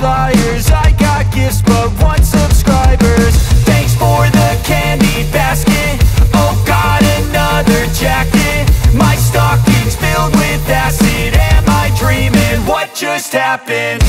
flyers. I got gifts but one subscribers. Thanks for the candy basket. Oh, got another jacket. My stocking's filled with acid. Am I dreaming? What just happened?